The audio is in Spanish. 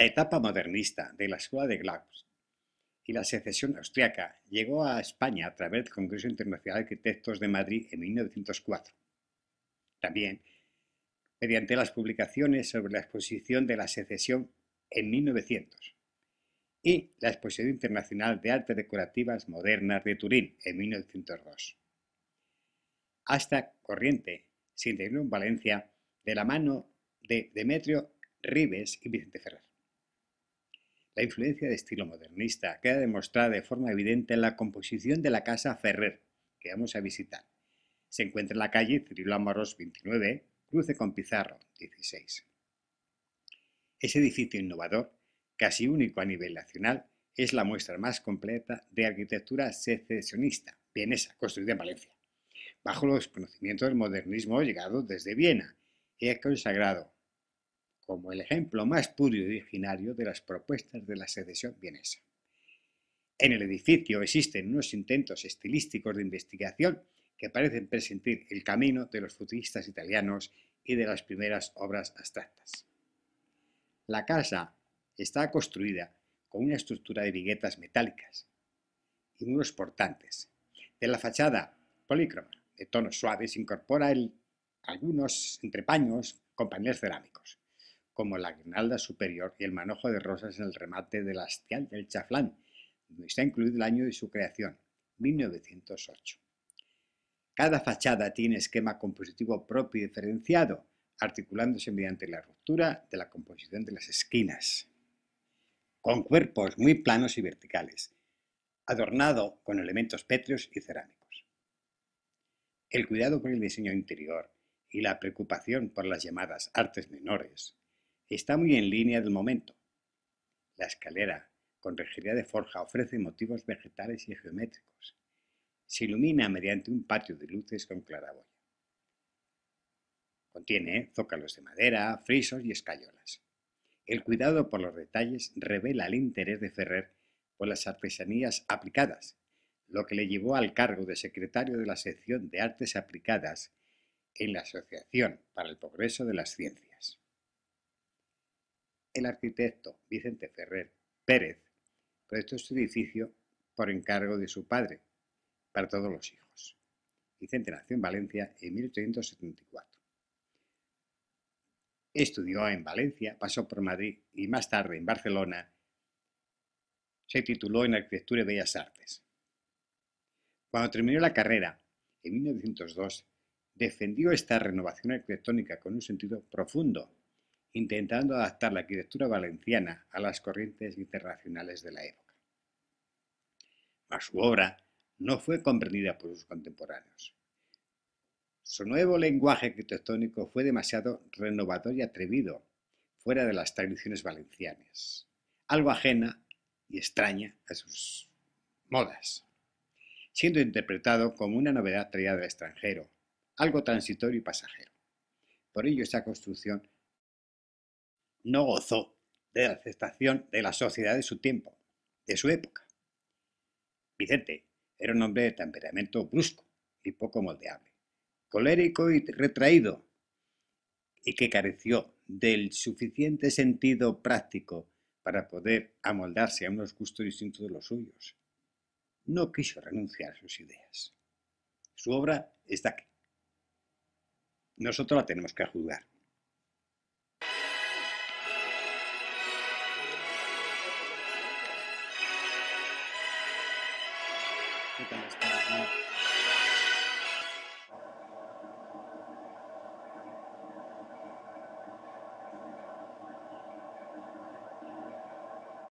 La etapa modernista de la Escuela de Glasgow y la secesión austriaca llegó a España a través del Congreso Internacional de Arquitectos de Madrid en 1904. También mediante las publicaciones sobre la exposición de la secesión en 1900 y la Exposición Internacional de Artes Decorativas Modernas de Turín en 1902. Hasta Corriente se integró en Valencia de la mano de Demetrio Ribes y Vicente Ferrer. La influencia de estilo modernista queda demostrada de forma evidente en la composición de la Casa Ferrer, que vamos a visitar. Se encuentra en la calle Cirilo Amoros 29, cruce con Pizarro 16. Ese edificio innovador casi único a nivel nacional, es la muestra más completa de arquitectura secesionista vienesa, construida en Valencia, bajo los conocimientos del modernismo llegado desde Viena y consagrado como el ejemplo más puro y originario de las propuestas de la secesión vienesa. En el edificio existen unos intentos estilísticos de investigación que parecen presentir el camino de los futuristas italianos y de las primeras obras abstractas. La casa Está construida con una estructura de viguetas metálicas y muros portantes. De la fachada polícroma de tonos suaves incorpora algunos entrepaños con paneles cerámicos, como la guirnalda superior y el manojo de rosas en el remate del hastial del chaflán, donde está incluido el año de su creación, 1908. Cada fachada tiene esquema compositivo propio y diferenciado, articulándose mediante la ruptura de la composición de las esquinas con cuerpos muy planos y verticales, adornado con elementos pétreos y cerámicos. El cuidado por el diseño interior y la preocupación por las llamadas artes menores está muy en línea del momento. La escalera, con rejería de forja, ofrece motivos vegetales y geométricos. Se ilumina mediante un patio de luces con claraboya. Contiene zócalos de madera, frisos y escayolas. El cuidado por los detalles revela el interés de Ferrer por las artesanías aplicadas, lo que le llevó al cargo de secretario de la sección de Artes Aplicadas en la Asociación para el Progreso de las Ciencias. El arquitecto Vicente Ferrer Pérez proyectó este edificio por encargo de su padre, para todos los hijos. Vicente nació en Valencia en 1874. Estudió en Valencia, pasó por Madrid y más tarde en Barcelona. Se tituló en Arquitectura y Bellas Artes. Cuando terminó la carrera, en 1902, defendió esta renovación arquitectónica con un sentido profundo, intentando adaptar la arquitectura valenciana a las corrientes internacionales de la época. Mas su obra no fue comprendida por sus contemporáneos. Su nuevo lenguaje arquitectónico fue demasiado renovador y atrevido, fuera de las tradiciones valencianas, algo ajena y extraña a sus modas, siendo interpretado como una novedad traída del extranjero, algo transitorio y pasajero. Por ello esta construcción no gozó de la aceptación de la sociedad de su tiempo, de su época. Vicente era un hombre de temperamento brusco y poco moldeable colérico y retraído, y que careció del suficiente sentido práctico para poder amoldarse a unos gustos distintos de los suyos. No quiso renunciar a sus ideas. Su obra está aquí. Nosotros la tenemos que juzgar. alchemist